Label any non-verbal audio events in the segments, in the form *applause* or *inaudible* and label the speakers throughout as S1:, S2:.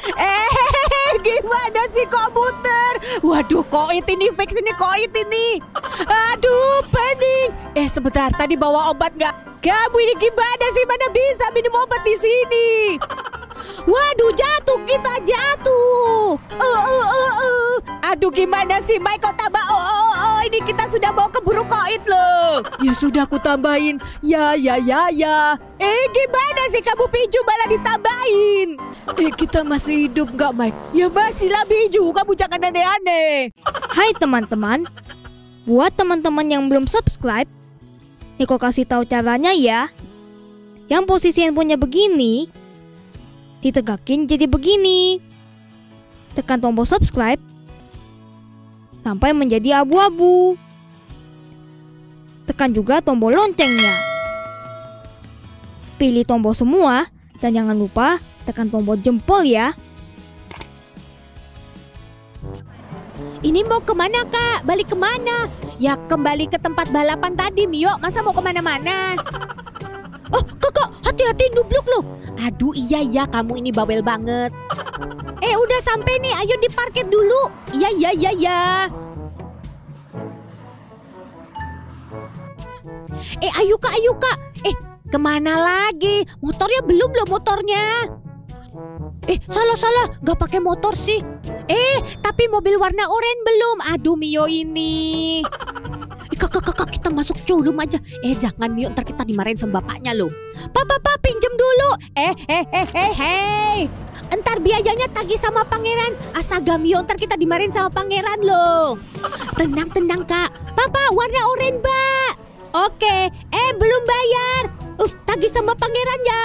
S1: Eh, *laughs* gimana sih komuter? Waduh, koit ini fix ini koit ini. Aduh, panik. Eh, sebentar, tadi bawa obat nggak? Kamu ini gimana sih? Mana bisa minum obat di sini? Waduh, jatuh kita jatuh. Uh, uh, uh, uh. Aduh, gimana sih, Mike? Kok tambah? Oh, oh, oh, ini kita sudah mau keburu koit loh. Ya sudah, aku tambahin. Ya, ya, ya, ya. Eh, gimana sih kamu piju malah ditambahin? Eh, kita masih hidup nggak, Mike? Ya masih lah, Biju. Kamu jangan aneh-aneh.
S2: Hai teman-teman, buat teman-teman yang belum subscribe, Niko kasih tahu caranya ya. Yang posisi handphonenya begini, ditegakin jadi begini. Tekan tombol subscribe sampai menjadi abu-abu. Tekan juga tombol loncengnya. Pilih tombol semua dan jangan lupa tekan tombol jempol ya.
S1: Ini mau ke mana kak? Balik ke mana? Ya kembali ke tempat balapan tadi Mio Masa mau ke mana-mana? Hati-hati nubluk loh Aduh iya iya kamu ini bawel banget. Eh udah sampai nih ayo diparkir dulu. Iya iya iya iya. Eh ayo kak ayo kak. Eh ke mana lagi? Motornya belum loh motornya. Eh salah salah. Gak pakai motor sih. Eh tapi mobil warna oranye belum. Aduh Mio ini. Eh, kakak kita masuk showroom aja. Eh jangan Mio. Ntar kita dimarahin sama bapaknya loh. Papa papa pinjem dulu. Eh eh eh eh hey. Ntar biayanya tagih sama pangeran. Asaga Mio ntar kita dimarahin sama pangeran loh. Tenang tenang kak. Papa warna oranye mbak. Oke. Eh belum bayar. Uh, tagih sama pangeran ya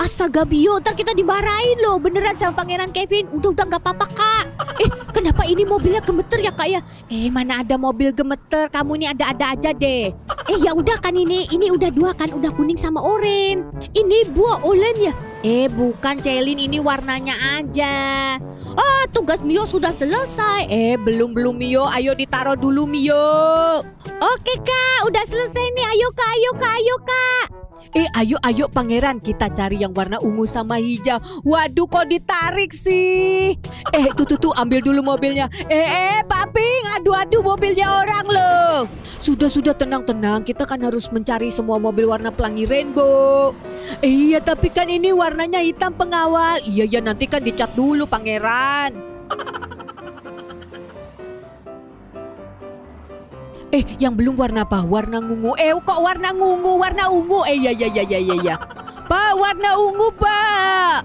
S1: Astaga Bio, ntar kita dimarahin loh. Beneran sama pangeran Kevin. Udah-udah gak apa-apa kak. Eh kenapa ini mobilnya gemeter ya kak ya? Eh mana ada mobil gemeter? Kamu ini ada-ada aja deh. Eh ya udah kan ini. Ini udah dua kan? Udah kuning sama oranye Ini buah oranye ya? Eh bukan Celin ini warnanya aja. Ah tugas Mio sudah selesai. Eh belum-belum Mio. Ayo ditaruh dulu Mio. Oke kak. Udah selesai nih. Ayo kak. Ayo kak. Ayo kak Eh ayo ayo pangeran. Kita cari yang warna ungu sama hijau. Waduh kok ditarik sih? Eh tuh tuh tuh ambil dulu mobilnya. Eh eh Pak Ping aduh aduh mobilnya orang loh. Sudah sudah tenang tenang kita kan harus mencari semua mobil warna pelangi rainbow. Iya tapi kan ini warnanya hitam pengawal. Iya ya nanti kan dicat dulu pangeran Eh, yang belum warna apa? Warna ungu. Eh, kok warna ungu? Warna ungu. Eh, ya, ya, ya, ya, ya, ya. Pak, warna ungu, Pak.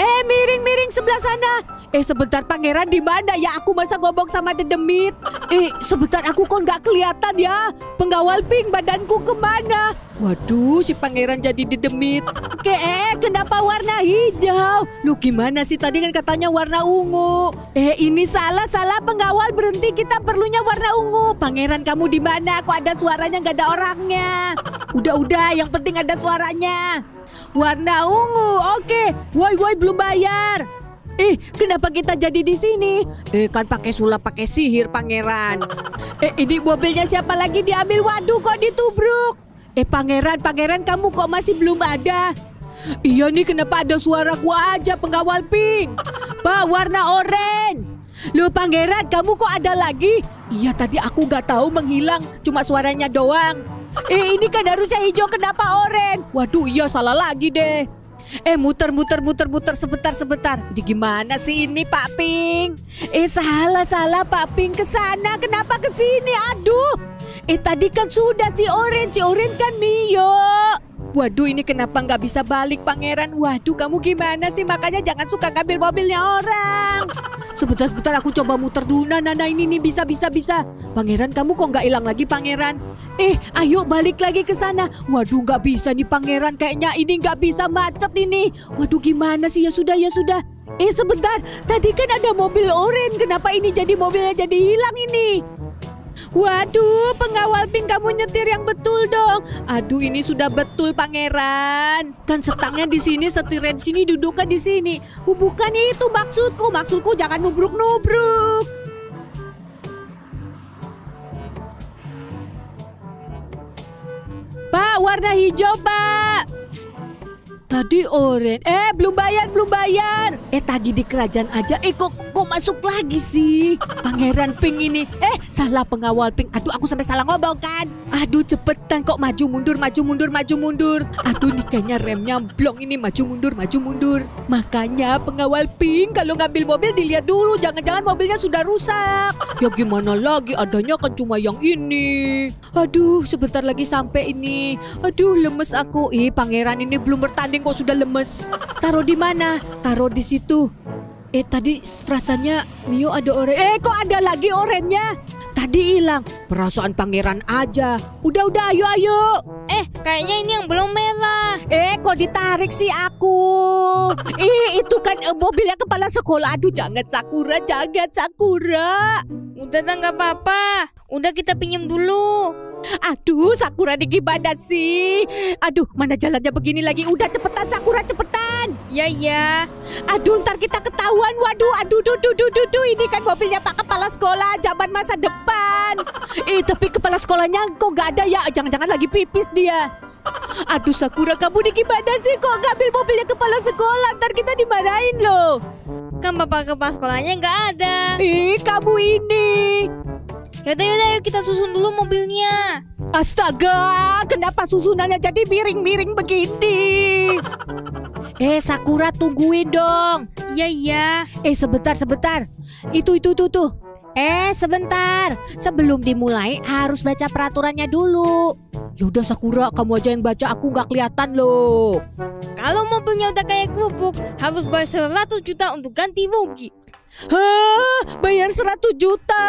S1: Eh, miring-miring sebelah sana. Eh, sebentar pangeran di mana ya? Aku masa ngomong sama dedemit. Eh, sebentar aku kok nggak kelihatan ya. Penggawal pink badanku ke mana? Waduh, si pangeran jadi dedemit. Oke, eh, kenapa warna hijau? Lu gimana sih tadi kan katanya warna ungu? Eh, ini salah, salah penggawal berhenti. Kita perlunya warna ungu. Pangeran kamu di mana? Kok ada suaranya nggak ada orangnya? Udah, udah. Yang penting ada suaranya. Warna ungu, oke. Woi, woi, belum bayar. Eh, kenapa kita jadi di sini? Eh, kan pakai sulap, pakai sihir, pangeran. Eh, ini mobilnya siapa lagi diambil? Waduh, kok ditubruk? Eh, pangeran, pangeran, kamu kok masih belum ada? Iya nih, kenapa ada suara gua aja penggawal pink? Pak, warna oranye. Loh, pangeran, kamu kok ada lagi? Iya, tadi aku nggak tahu menghilang, cuma suaranya doang. Eh, ini kan harusnya hijau, kenapa oranye? Waduh, iya salah lagi deh. Eh muter muter muter muter sebentar sebentar. Di gimana sih ini Pak Ping? Eh salah salah Pak Ping ke sana. Kenapa ke sini? Aduh. Eh tadi kan sudah si Oren, si Oren kan Mio. Waduh ini kenapa nggak bisa balik pangeran? Waduh kamu gimana sih? Makanya jangan suka ngambil mobilnya orang. Sebentar sebentar aku coba muter dulu. Nah nah, nah ini nih bisa bisa bisa. Pangeran kamu kok nggak hilang lagi pangeran? Eh ayo balik lagi ke sana. Waduh nggak bisa nih pangeran. Kayaknya ini nggak bisa macet ini. Waduh gimana sih ya sudah ya sudah. Eh sebentar, tadi kan ada mobil oren. Kenapa ini jadi mobilnya jadi hilang ini? Waduh, pengawal pink kamu nyetir yang betul dong. Aduh, ini sudah betul pangeran. Kan setangnya di sini, setirnya di sini, duduknya di sini. Oh, bukan itu maksudku. Maksudku jangan nubruk-nubruk. Pak, warna hijau, Pak. Tadi oren. Eh, belum bayar, belum bayar. Eh, tadi di kerajaan aja. Eh, kok, kok masuk lagi sih? Pangeran Pink ini. Eh, salah pengawal Pink. Aduh, aku sampai salah ngomong kan. Aduh, cepetan kok maju mundur, maju mundur, maju mundur. Aduh, nih kayaknya remnya blong ini maju mundur, maju mundur. Makanya pengawal Pink kalau ngambil mobil dilihat dulu. Jangan-jangan mobilnya sudah rusak. Ya gimana lagi, adanya kan cuma yang ini. Aduh, sebentar lagi sampai ini. Aduh, lemes aku. Ih, pangeran ini belum bertanding kok sudah lemes. Taruh di mana? Taruh di situ. Eh, tadi rasanya Mio ada oren. Eh, kok ada lagi orennya? Tadi hilang. Perasaan pangeran aja. Udah, udah, ayo, ayo.
S3: Eh, kayaknya ini yang belum merah.
S1: Eh, kok ditarik sih aku? Ih, itu kan eh, mobilnya kepala sekolah. Aduh, jangan Sakura, jangan Sakura.
S3: Udah dah nggak apa-apa. Udah kita pinjam dulu.
S1: Aduh, Sakura di gimana sih? Aduh, mana jalannya begini lagi? Udah cepetan Sakura, cepetan.
S3: Ya ya.
S1: Aduh, ntar kita ketahuan. Waduh, aduh, duh, duh, duh, duh, duh. Ini kan mobilnya Pak Kepala Sekolah zaman masa depan. Eh, tapi kepala sekolahnya kok gak ada ya? Jangan-jangan lagi pipis dia. Aduh, Sakura, kamu di gimana sih? Kok ngambil mobilnya kepala sekolah? Ntar kita dimarahin loh.
S3: Kan bapak kepala sekolahnya nggak ada.
S1: Ih, kamu ini.
S3: Yaudah yaudah yuk kita susun dulu mobilnya.
S1: Astaga, kenapa susunannya jadi miring-miring begini? *laughs* Eh, Sakura tungguin dong.
S3: Iya iya.
S1: Eh, sebentar, sebentar. Itu, itu, itu, tuh. Eh, sebentar. Sebelum dimulai harus baca peraturannya dulu. Yaudah Sakura, kamu aja yang baca. Aku nggak kelihatan loh.
S3: Kalau mobilnya udah kayak kerupuk, harus bayar 100 juta untuk ganti rugi.
S1: Hah, bayar 100 juta.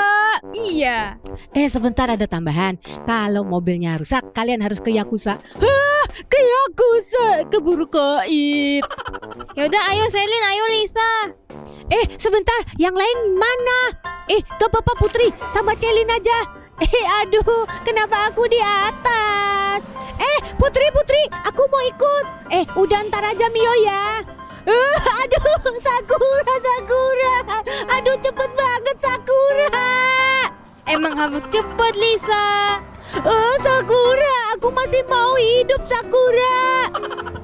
S3: Iya.
S1: Eh, sebentar ada tambahan. Kalau mobilnya rusak, kalian harus ke Yakuza. Hah, ke Yakuza. Keburu koit.
S3: Yaudah ayo Selin, ayo Lisa.
S1: Eh, sebentar, yang lain mana? Eh, ke Bapak Putri sama Celin aja. Eh, aduh, kenapa aku di atas? Eh, Putri, Putri, aku mau ikut. Eh, udah ntar aja Mio ya. Eh, aduh, Sakura, Sakura. Aduh, cepet banget Sakura.
S3: Emang harus cepet Lisa.
S1: Oh, Sakura, aku masih mau hidup, Sakura.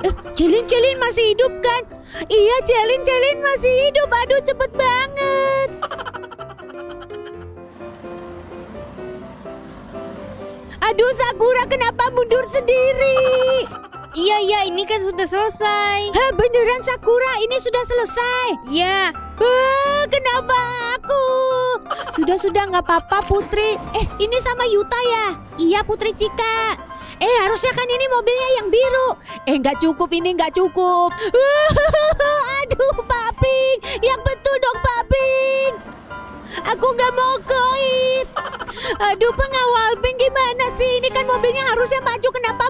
S1: Eh, Celin, Celin masih hidup kan? Iya, Celin, Celin masih hidup. Aduh, cepet banget. Aduh, Sakura kenapa mundur sendiri?
S3: Iya iya ini kan sudah selesai.
S1: Hah, beneran Sakura, ini sudah selesai.
S3: Iya.
S1: Ah, kenapa aku? Sudah-sudah nggak apa-apa Putri. Eh, ini sama Yuta ya? Iya Putri Cika. Eh, harusnya kan ini mobilnya yang biru. Eh, nggak cukup ini nggak cukup. *laughs* Aduh, Paping. Yang betul dong, Paping. Aku nggak mau koit. Aduh, pengawal Pink gimana sih? Ini kan mobilnya harusnya maju, kenapa?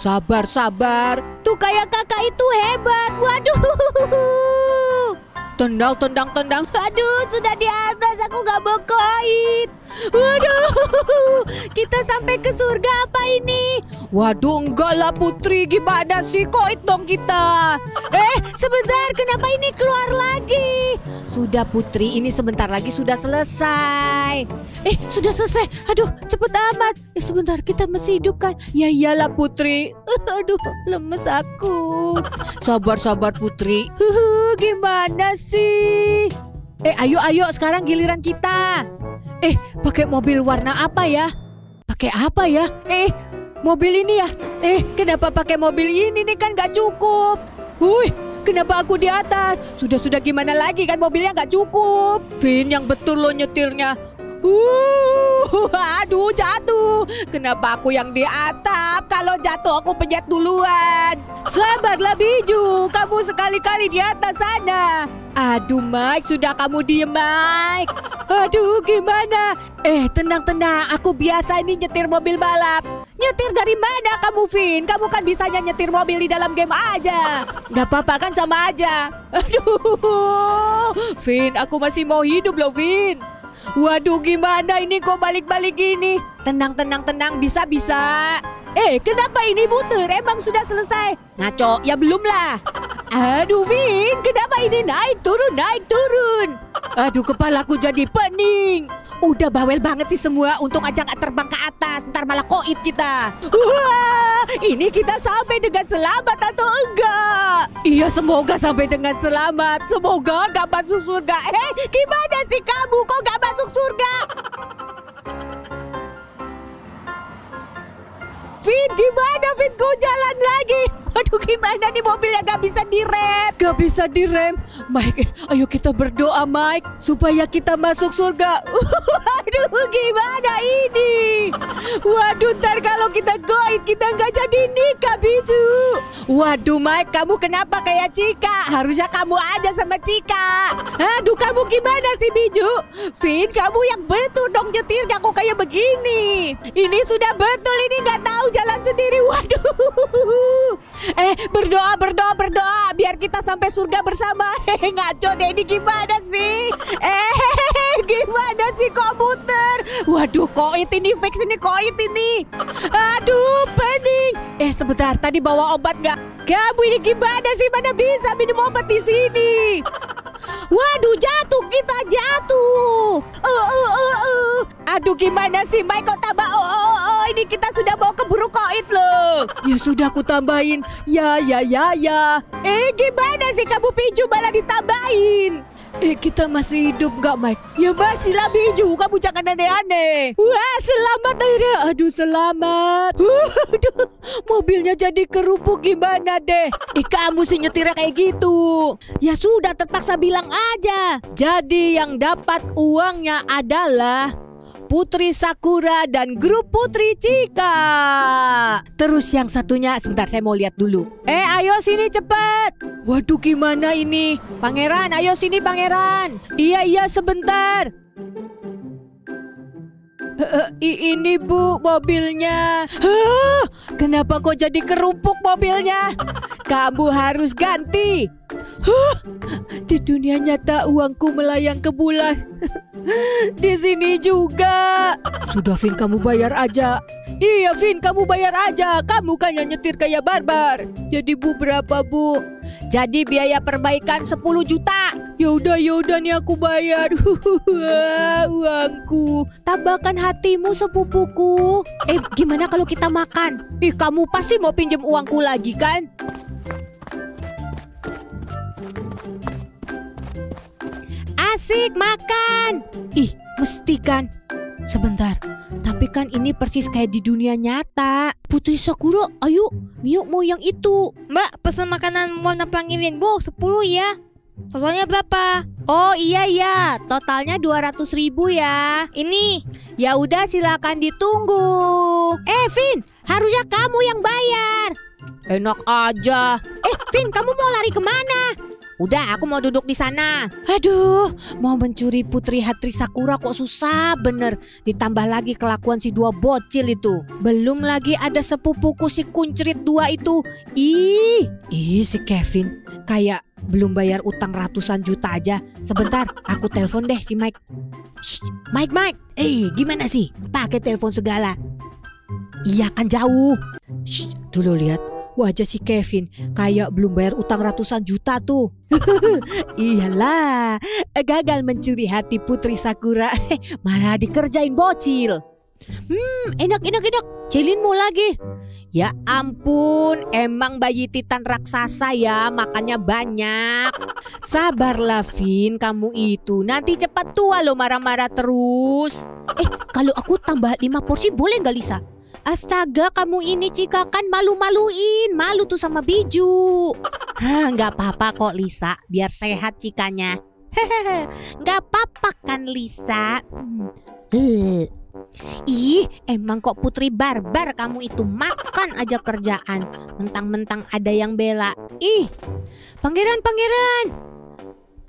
S1: Sabar, sabar. Tuh kayak kakak itu hebat. Waduh. Tendang, tendang, tendang. Aduh, sudah di atas. Aku gak mau koit. Waduh, *laughs* kita sampai ke surga apa ini? Waduh, enggak lah Putri. Gimana sih koit dong kita? Eh, sebentar. Kenapa ini keluar lagi? Sudah Putri, ini sebentar lagi sudah selesai. Eh, sudah selesai. Aduh, cepet amat. Eh, sebentar, kita masih hidup kan? Ya iyalah Putri. Aduh, lemes aku. Sabar, sabar Putri. Huhu, gimana sih? Eh, ayo, ayo. Sekarang giliran kita. Eh, pakai mobil warna apa ya? Pakai apa ya? Eh, mobil ini ya? Eh, kenapa pakai mobil ini nih kan gak cukup? Wih, kenapa aku di atas? Sudah-sudah gimana lagi kan mobilnya gak cukup? Vin yang betul lo nyetirnya. Uh, aduh jatuh. Kenapa aku yang di atap? Kalau jatuh aku penyet duluan. Selamatlah Biju, kamu sekali-kali di atas sana. Aduh Mike, sudah kamu diem Mike. Aduh gimana? Eh tenang-tenang, aku biasa ini nyetir mobil balap. Nyetir dari mana kamu Vin? Kamu kan bisanya nyetir mobil di dalam game aja. Gak apa-apa kan sama aja. Aduh, Vin, aku masih mau hidup loh Vin. Waduh gimana ini kok balik-balik gini? Tenang, tenang, tenang, bisa-bisa. Eh, kenapa ini muter? Emang sudah selesai? Ngaco, ya belum lah. Aduh, Vin, kenapa ini naik turun, naik turun? Aduh, kepalaku jadi pening. Udah bawel banget sih semua, untung aja gak terbang Ntar ntar malah koit kita. Wah, ini kita sampai dengan selamat atau enggak? Iya, semoga sampai dengan selamat. Semoga gak masuk surga. Eh, gimana sih kamu kok gak masuk surga? Fit, gimana Fit? Kau jalan lagi? Waduh, gimana nih mobilnya gak bisa direm? Gak bisa direm. Mike, ayo kita berdoa Mike. Supaya kita masuk surga. *laughs* Waduh, gimana ini? Waduh, ntar kalau kita goit, Waduh, Mike, kamu kenapa kayak Cika? Harusnya kamu aja sama Cika. Aduh, kamu gimana sih, Biju? Fit, kamu yang betul dong nyetirnya kok kayak begini. Ini sudah betul, ini gak tahu jalan sendiri. Waduh. Eh, berdoa, berdoa, berdoa biar kita sampai surga bersama. *laughs* Hehe, ngaco deh ini gimana sih? Eh, gimana sih kok muter? Waduh, koit ini fix ini koit ini. Aduh, pening. Eh, sebentar, tadi bawa obat nggak? Kamu ini gimana sih? Mana bisa minum obat di sini? Waduh, jatuh kita jatuh. Uh, uh, uh, uh. Aduh, gimana sih, Mike kok tambah? Oh, oh, oh, ini kita sudah mau keburu koit loh. Ya sudah aku tambahin. Ya, ya, ya, ya. Eh, gimana sih kamu Piju malah ditambahin? Eh, kita masih hidup gak, Mike? Ya masih lah, Biju. Kamu jangan aneh-aneh. Wah, selamat akhirnya. Aduh, selamat. *laughs* Aduh, mobilnya jadi kerupuk gimana deh? Eh, kamu sih nyetirnya kayak gitu. Ya sudah, terpaksa bilang aja. Jadi yang dapat uangnya adalah Putri Sakura dan grup Putri Cika. Terus yang satunya, sebentar saya mau lihat dulu. Eh, ayo sini cepet. Waduh, gimana ini? Pangeran, ayo sini pangeran. Iya, iya sebentar. Eh, ini bu mobilnya. Hah? Kenapa kok jadi kerupuk mobilnya? Kamu harus ganti. Hah? Di dunia nyata uangku melayang ke bulan. *laughs* Di sini juga. Sudah Vin kamu bayar aja. Iya Vin kamu bayar aja. Kamu kan yang nyetir kayak barbar. Jadi bu berapa bu? Jadi biaya perbaikan 10 juta. Yaudah yaudah nih aku bayar. *laughs* Uangku. Tambahkan hatimu sepupuku. Eh gimana kalau kita makan? Ih kamu pasti mau pinjam uangku lagi kan? Asik makan. Ih, mesti kan. Sebentar, tapi kan ini persis kayak di dunia nyata. Putri Sakura, ayo, Mio mau yang itu.
S3: Mbak, pesan makanan warna pelangi rainbow 10 ya. Totalnya berapa?
S1: Oh iya iya, totalnya 200 ribu ya.
S3: Ini.
S1: Ya udah silakan ditunggu. Eh Vin, harusnya kamu yang bayar. Enak aja. Eh Vin, kamu mau lari ke mana? Udah, aku mau duduk di sana. Aduh, mau mencuri Putri Hatri Sakura kok susah bener. Ditambah lagi kelakuan si dua bocil itu. Belum lagi ada sepupuku si kuncrit dua itu. Ih, ih si Kevin kayak belum bayar utang ratusan juta aja. Sebentar, aku telepon deh si Mike. Shh, Mike, Mike. Eh, gimana sih? Pakai telepon segala. Iya kan jauh. Shh, dulu lihat wajah si Kevin kayak belum bayar utang ratusan juta tuh. *laughs* Iyalah, gagal mencuri hati Putri Sakura, *laughs* malah dikerjain bocil. Hmm, enak enak enak. Celin mau lagi. Ya ampun, emang bayi titan raksasa ya, makannya banyak. Sabarlah Vin, kamu itu nanti cepat tua lo marah-marah terus. Eh, kalau aku tambah 5 porsi boleh nggak Lisa? Astaga kamu ini Cika kan malu-maluin. Malu tuh sama Biju. Hah nggak apa-apa kok Lisa. Biar sehat Cikanya. Hehehe *laughs* nggak apa-apa kan Lisa? Hmm. Eh. Ih emang kok putri barbar kamu itu Makan aja kerjaan. Mentang-mentang ada yang bela. Ih Pangeran-pangeran.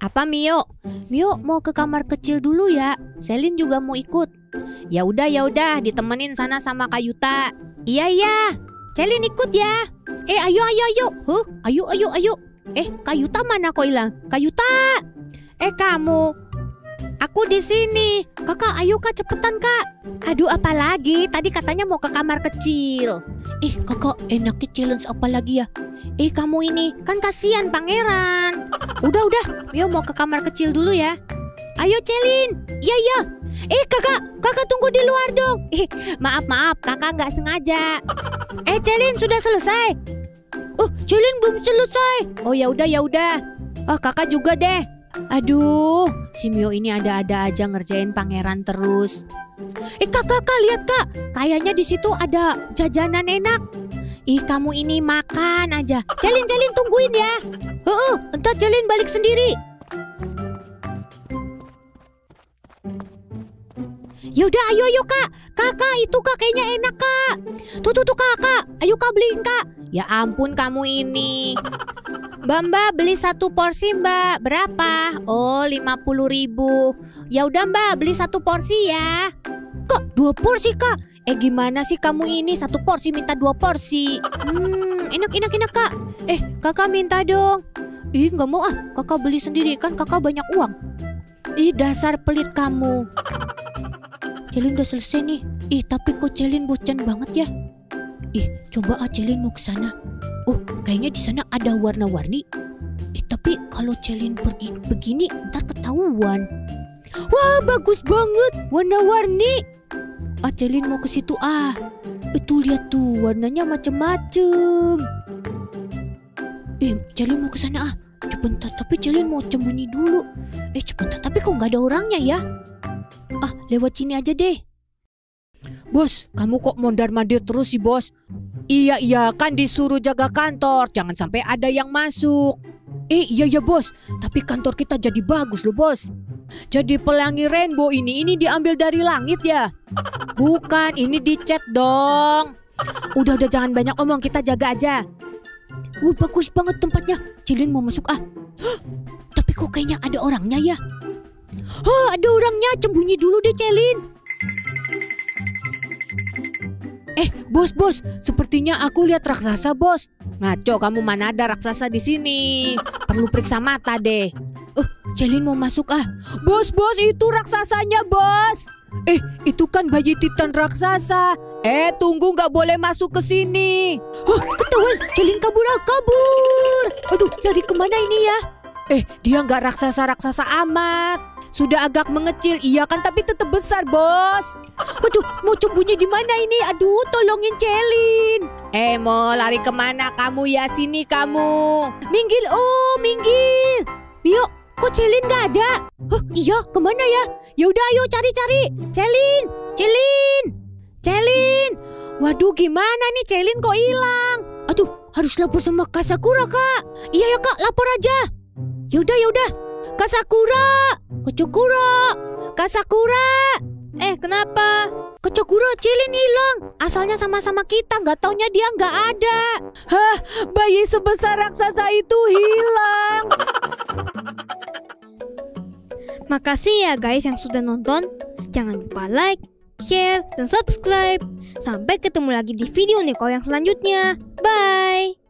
S1: Apa Mio? Mio mau ke kamar kecil dulu ya. Selin juga mau ikut Ya udah ya udah ditemenin sana sama Kayuta. Iya iya. Celin ikut ya. Eh ayo ayo ayo. Huh? Ayo ayo ayo. Eh Kayuta mana kok hilang? Kayuta. Eh kamu. Aku di sini. Kakak ayo kak cepetan kak. Aduh apalagi tadi katanya mau ke kamar kecil. Eh kakak enaknya challenge apa lagi ya? Eh kamu ini kan kasihan pangeran. Udah udah Mio mau ke kamar kecil dulu ya. Ayo Celin. Iya iya. Eh kakak, kakak tunggu di luar dong. Eh, maaf maaf, kakak nggak sengaja. Eh Celin sudah selesai. Oh, Celin belum selesai. Oh ya udah ya udah. Oh kakak juga deh. Aduh, si Mio ini ada-ada aja ngerjain pangeran terus. Eh kak kakak lihat kak, kayaknya di situ ada jajanan enak. Ih kamu ini makan aja. Celin Celin tungguin ya. Heeh, entar Celin balik sendiri. Yaudah ayo ayo kak. Kakak itu kak kayaknya enak kak. Tuh tuh tuh kakak Ayo kak beliin kak. Ya ampun kamu ini. Mbak beli satu porsi mbak. Berapa? Oh 50 ribu. Ya udah mbak beli satu porsi ya. Kok dua porsi kak? Eh gimana sih kamu ini? Satu porsi minta dua porsi. Hmm enak enak enak kak. Eh kakak minta dong. Ih nggak mau ah. Kakak beli sendiri. Kan kakak banyak uang. Ih dasar pelit kamu Celin udah selesai nih. Ih, tapi kok Celin bocan banget ya? Ih, coba ah Celin mau ke sana. Oh, kayaknya di sana ada warna-warni. Eh, tapi kalau Celin pergi begini, ntar ketahuan. Wah, bagus banget, warna-warni. Ah, Celin mau ke situ ah. Itu lihat tuh, warnanya macem-macem. Eh, Celin mau ke sana ah. Sebentar, tapi Celin mau sembunyi dulu. Eh, sebentar, tapi kok nggak ada orangnya ya? Ah, lewat sini aja deh. Bos, kamu kok mondar-mandir terus sih, Bos? Iya, iya, kan disuruh jaga kantor. Jangan sampai ada yang masuk. Eh, iya ya, Bos. Tapi kantor kita jadi bagus loh, Bos. Jadi pelangi rainbow ini, ini diambil dari langit ya? Bukan, ini dicat dong. Udah, udah jangan banyak omong, kita jaga aja. Wah, bagus banget tempatnya. Cilin mau masuk ah. Tapi kok kayaknya ada orangnya ya? Oh, ada orangnya. Sembunyi dulu deh, Celin. Eh, bos, bos. Sepertinya aku lihat raksasa, bos. Ngaco, kamu mana ada raksasa di sini? Perlu periksa mata deh. Eh, Celin mau masuk ah. Bos, bos, itu raksasanya, bos. Eh, itu kan bayi titan raksasa. Eh, tunggu nggak boleh masuk ke sini. Hah, ketahuan. Celin kabur, ah, kabur. Aduh, lari ke mana ini ya? Eh, dia nggak raksasa-raksasa amat. Sudah agak mengecil, iya kan, tapi tetap besar, bos. Waduh, mau sembunyi di mana ini? Aduh, tolongin Celin. Eh, mau lari ke mana kamu ya? Sini kamu. Minggil, oh, minggil. Mio, kok Celin nggak ada? Hah, iya, ke mana ya? Ya udah, ayo cari-cari. Celin, Celin, Celin. Waduh, gimana nih Celin kok hilang? Aduh, harus lapor sama Kak Sakura, Kak. Iya ya, Kak, lapor aja. Yaudah, yaudah. Kak Sakura, Kecukura, Kak Sakura.
S3: Eh, kenapa?
S1: Kecukura Cilin hilang. Asalnya sama-sama kita, nggak taunya dia nggak ada. Hah, bayi sebesar raksasa itu hilang.
S3: Makasih ya guys yang sudah nonton. Jangan lupa like, share, dan subscribe. Sampai ketemu lagi di video Niko yang selanjutnya. Bye!